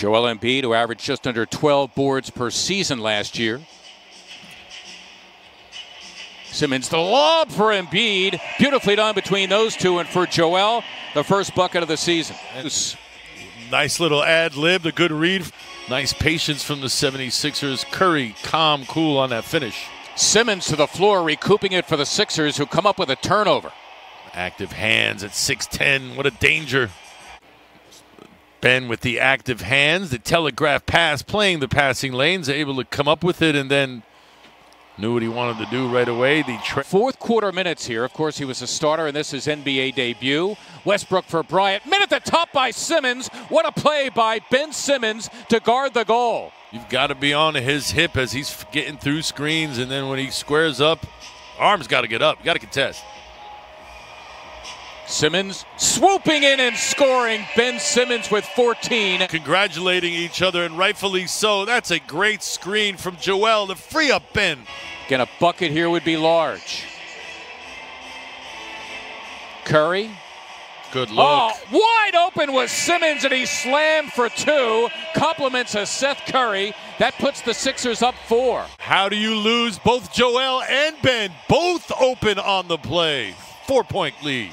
Joel Embiid, who averaged just under 12 boards per season last year. Simmons, the lob for Embiid. Beautifully done between those two. And for Joel, the first bucket of the season. Nice little ad lib, a good read. Nice patience from the 76ers. Curry, calm, cool on that finish. Simmons to the floor, recouping it for the Sixers, who come up with a turnover. Active hands at 6'10. What a danger. Ben with the active hands, the telegraph pass, playing the passing lanes, able to come up with it and then knew what he wanted to do right away. The fourth quarter minutes here. Of course, he was a starter, and this is NBA debut. Westbrook for Bryant. Minute at the top by Simmons. What a play by Ben Simmons to guard the goal. You've got to be on his hip as he's getting through screens, and then when he squares up, arms got to get up. You got to contest. Simmons swooping in and scoring. Ben Simmons with 14. Congratulating each other, and rightfully so. That's a great screen from Joel to free up Ben. Again, a bucket here would be large. Curry. Good look. Oh, wide open was Simmons, and he slammed for two. Compliments of Seth Curry. That puts the Sixers up four. How do you lose both Joel and Ben? Both open on the play. Four point lead.